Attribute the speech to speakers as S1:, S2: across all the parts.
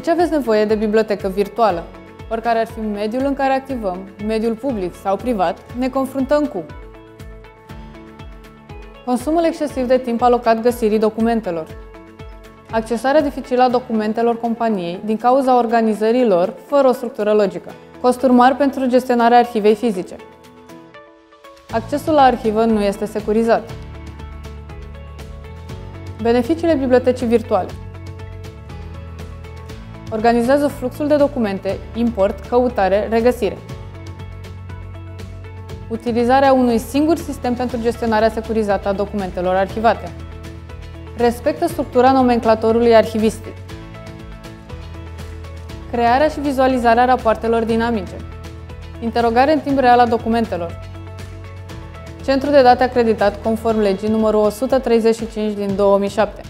S1: De ce aveți nevoie de bibliotecă virtuală? Oricare ar fi mediul în care activăm, mediul public sau privat, ne confruntăm cu consumul excesiv de timp alocat găsirii documentelor, accesarea dificilă a documentelor companiei din cauza organizării lor fără o structură logică, costuri mari pentru gestionarea arhivei fizice, accesul la arhivă nu este securizat, beneficiile bibliotecii virtuale Organizează fluxul de documente, import, căutare, regăsire. Utilizarea unui singur sistem pentru gestionarea securizată a documentelor arhivate. Respectă structura nomenclatorului arhivistic. Crearea și vizualizarea rapoartelor dinamice. Interogare în timp real a documentelor. Centru de date acreditat conform legii numărul 135 din 2007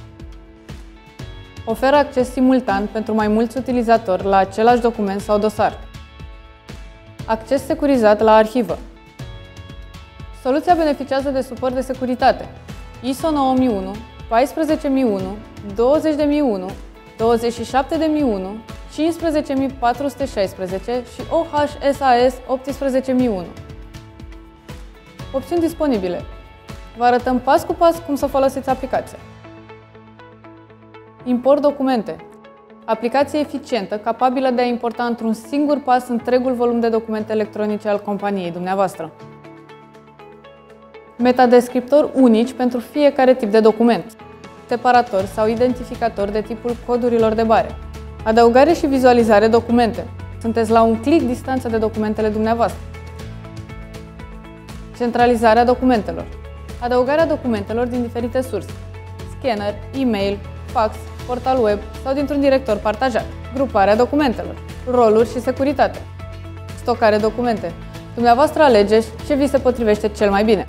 S1: oferă acces simultan pentru mai mulți utilizatori la același document sau dosar. Acces securizat la arhivă. Soluția beneficiază de suport de securitate ISO 9001, 14001, 20001, 27001, 15416 și OHSAS 18001. Opțiuni disponibile. Vă arătăm pas cu pas cum să folosiți aplicația. Import documente. Aplicație eficientă, capabilă de a importa într-un singur pas întregul volum de documente electronice al companiei dumneavoastră. Metadescriptor unici pentru fiecare tip de document. Separator sau identificator de tipul codurilor de bare. Adăugare și vizualizare documente. Sunteți la un click distanță de documentele dumneavoastră. Centralizarea documentelor. Adăugarea documentelor din diferite surse. Scanner, e-mail, fax, portal web sau dintr-un director partajat. Gruparea documentelor, roluri și securitate. Stocare documente. Dumneavoastră alegeți ce vi se potrivește cel mai bine.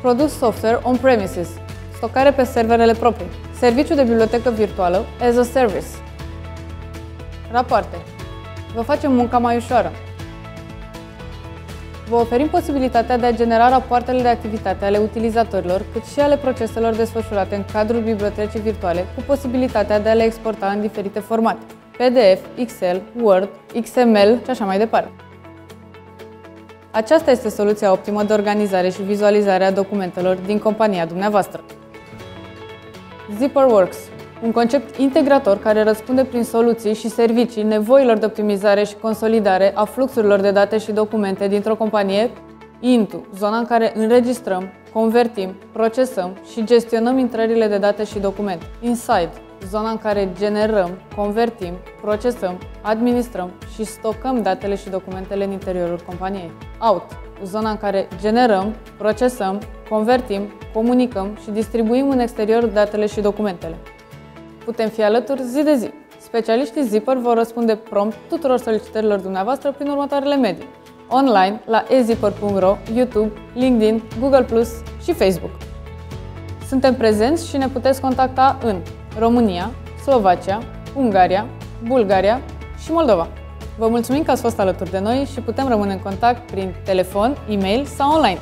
S1: Produs software on-premises. Stocare pe serverele proprii. Serviciu de bibliotecă virtuală as a service. Rapoarte. Vă facem munca mai ușoară. Vă oferim posibilitatea de a genera rapoartele de activitate ale utilizatorilor, cât și ale proceselor desfășurate în cadrul bibliotecii virtuale, cu posibilitatea de a le exporta în diferite formate, PDF, Excel, Word, XML și așa mai departe. Aceasta este soluția optimă de organizare și vizualizare a documentelor din compania dumneavoastră. ZipperWorks un concept integrator care răspunde prin soluții și servicii nevoilor de optimizare și consolidare a fluxurilor de date și documente dintr-o companie Intu, zona în care înregistrăm, convertim, procesăm și gestionăm intrările de date și documente. Inside, zona în care generăm, convertim, procesăm, administrăm și stocăm datele și documentele în interiorul companiei. Out, zona în care generăm, procesăm, convertim, comunicăm și distribuim în exterior datele și documentele. Putem fi alături zi de zi. Specialiștii Zipper vor răspunde prompt tuturor solicitărilor dumneavoastră prin următoarele medii. Online, la ezipper.ro, YouTube, LinkedIn, Google Plus și Facebook. Suntem prezenți și ne puteți contacta în România, Slovacia, Ungaria, Bulgaria și Moldova. Vă mulțumim că ați fost alături de noi și putem rămâne în contact prin telefon, e-mail sau online.